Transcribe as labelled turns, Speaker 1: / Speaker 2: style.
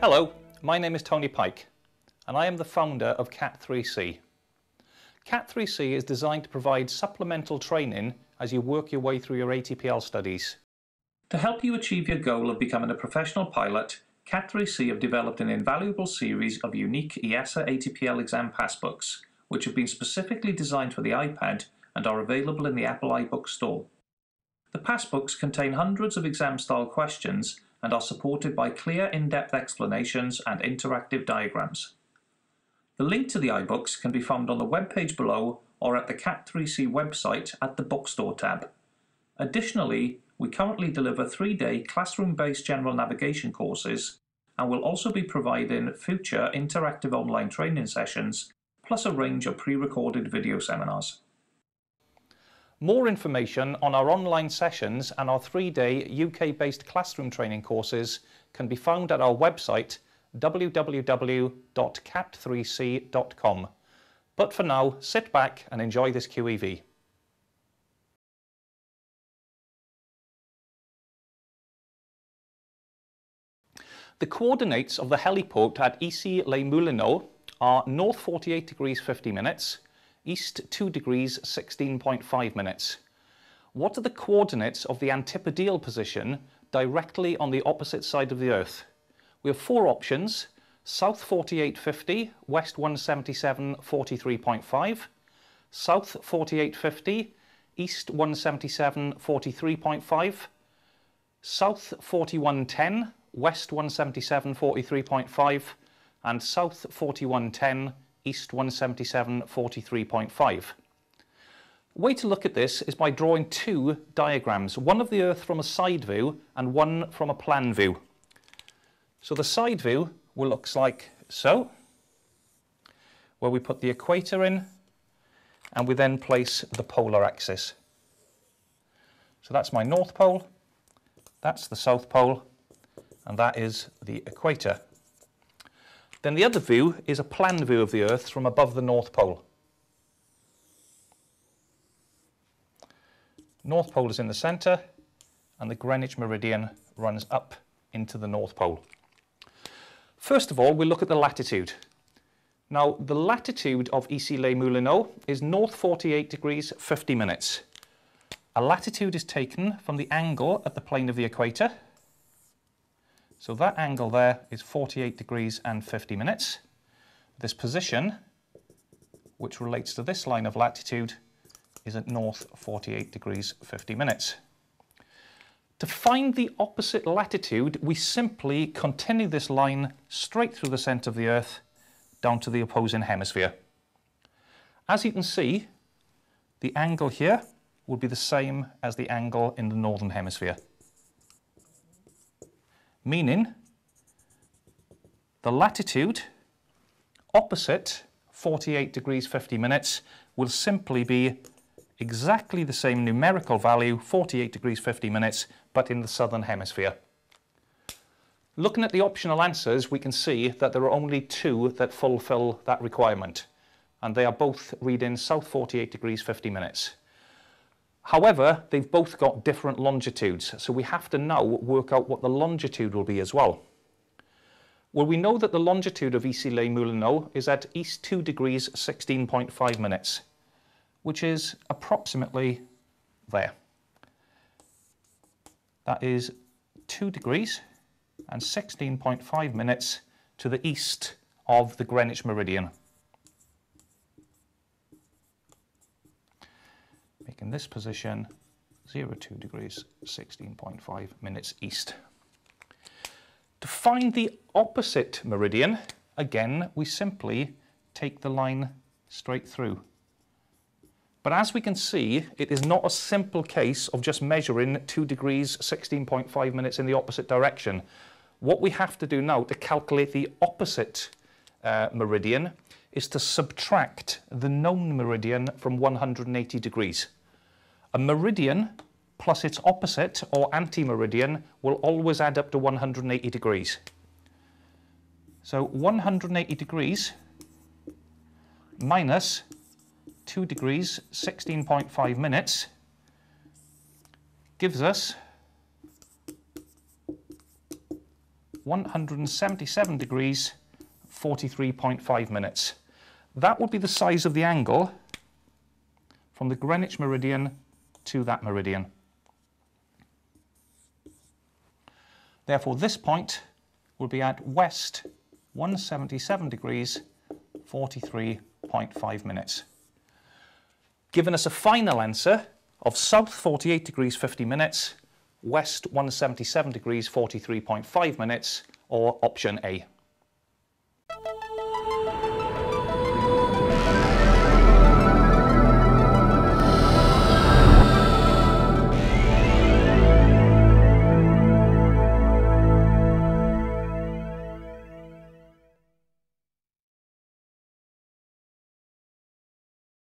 Speaker 1: Hello, my name is Tony Pike and I am the founder of CAT3C. CAT3C is designed to provide supplemental training as you work your way through your ATPL studies. To help you achieve your goal of becoming a professional pilot, CAT3C have developed an invaluable series of unique EASA ATPL exam passbooks, which have been specifically designed for the iPad and are available in the Apple iBook store. The passbooks contain hundreds of exam-style questions and are supported by clear in-depth explanations and interactive diagrams. The link to the iBooks can be found on the webpage below or at the CAT3C website at the Bookstore tab. Additionally, we currently deliver three-day classroom-based general navigation courses and will also be providing future interactive online training sessions plus a range of pre-recorded video seminars. More information on our online sessions and our three-day UK-based classroom training courses can be found at our website www.cat3c.com. But for now, sit back and enjoy this QEV. The coordinates of the heliport at Issy-les-Moulineaux are north 48 degrees 50 minutes, east 2 degrees 16.5 minutes. What are the coordinates of the antipodial position directly on the opposite side of the Earth? We have four options, south 4850, west 177, 43.5, south 4850, east 177, 43.5, south 4110, west 177, 43.5, and south 4110, east 177, 43.5. Way to look at this is by drawing two diagrams, one of the Earth from a side view and one from a plan view. So the side view will look like so, where we put the equator in and we then place the polar axis. So that's my North Pole, that's the South Pole, and that is the equator. Then the other view is a plan view of the Earth from above the North Pole. North Pole is in the centre and the Greenwich meridian runs up into the North Pole. First of all, we look at the latitude. Now, the latitude of Issy-les-Moulineaux is north 48 degrees 50 minutes. A latitude is taken from the angle at the plane of the equator, so that angle there is 48 degrees and 50 minutes. This position, which relates to this line of latitude, is at north 48 degrees 50 minutes. To find the opposite latitude, we simply continue this line straight through the centre of the Earth down to the opposing hemisphere. As you can see, the angle here would be the same as the angle in the northern hemisphere meaning the latitude opposite 48 degrees 50 minutes will simply be exactly the same numerical value, 48 degrees 50 minutes, but in the southern hemisphere. Looking at the optional answers, we can see that there are only two that fulfill that requirement, and they are both reading south 48 degrees 50 minutes. However, they've both got different longitudes, so we have to now work out what the longitude will be as well. Well, we know that the longitude of Issy-les-Moulineaux is at east 2 degrees 16.5 minutes, which is approximately there. That is 2 degrees and 16.5 minutes to the east of the Greenwich Meridian. Making this position 0, 2 degrees, 16.5 minutes east. To find the opposite meridian, again, we simply take the line straight through. But as we can see, it is not a simple case of just measuring 2 degrees, 16.5 minutes in the opposite direction. What we have to do now to calculate the opposite uh, meridian is to subtract the known meridian from 180 degrees. A meridian plus its opposite or anti-meridian will always add up to 180 degrees. So 180 degrees minus 2 degrees 16.5 minutes gives us 177 degrees 43.5 minutes. That would be the size of the angle from the Greenwich meridian to that meridian. Therefore, this point will be at west 177 degrees 43.5 minutes. Giving us a final answer of south 48 degrees 50 minutes, west 177 degrees 43.5 minutes, or option A.